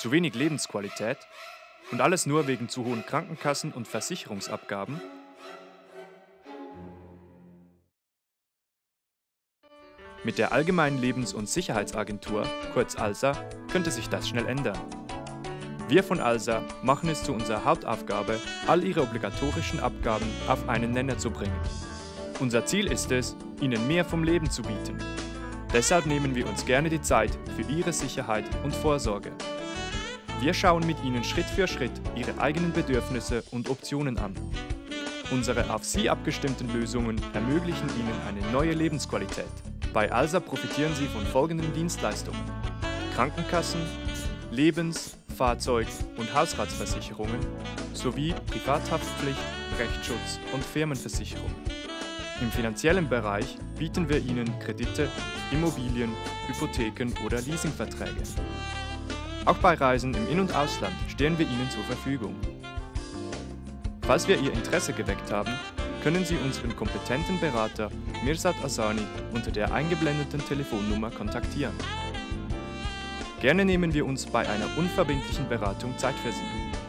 Zu wenig Lebensqualität? Und alles nur wegen zu hohen Krankenkassen- und Versicherungsabgaben? Mit der Allgemeinen Lebens- und Sicherheitsagentur, kurz ALSA, könnte sich das schnell ändern. Wir von ALSA machen es zu unserer Hauptaufgabe, all Ihre obligatorischen Abgaben auf einen Nenner zu bringen. Unser Ziel ist es, Ihnen mehr vom Leben zu bieten. Deshalb nehmen wir uns gerne die Zeit für Ihre Sicherheit und Vorsorge. Wir schauen mit Ihnen Schritt für Schritt Ihre eigenen Bedürfnisse und Optionen an. Unsere auf Sie abgestimmten Lösungen ermöglichen Ihnen eine neue Lebensqualität. Bei ALSA profitieren Sie von folgenden Dienstleistungen. Krankenkassen, Lebens-, Fahrzeug- und Hausratsversicherungen sowie Privathaftpflicht, Rechtsschutz und Firmenversicherung. Im finanziellen Bereich bieten wir Ihnen Kredite, Immobilien, Hypotheken oder Leasingverträge. Auch bei Reisen im In- und Ausland stehen wir Ihnen zur Verfügung. Falls wir Ihr Interesse geweckt haben, können Sie unseren kompetenten Berater Mirsad Asani unter der eingeblendeten Telefonnummer kontaktieren. Gerne nehmen wir uns bei einer unverbindlichen Beratung Zeit für Sie.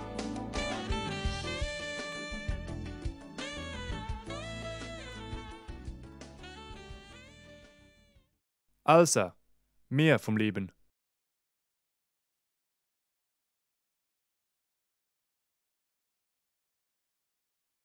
ALSA. Mehr vom Leben.